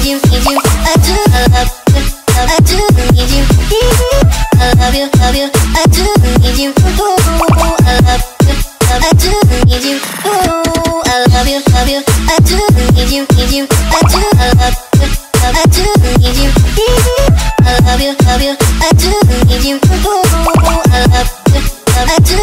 need you, need you. I do, I love, love. I do need you, need you. I love you, love you. I do need you. Ooh, I love, love. I do need you. Ooh, I love you, love you. I do need you, need you. I do, I love, love. I do need you, need you. I love you, love you. I do need you. Ooh, I love, love. I do.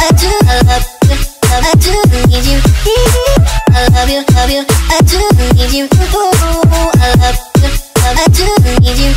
I do, I love, love, I do need you. I love you, love you, I do need you. I love, love, I do need you.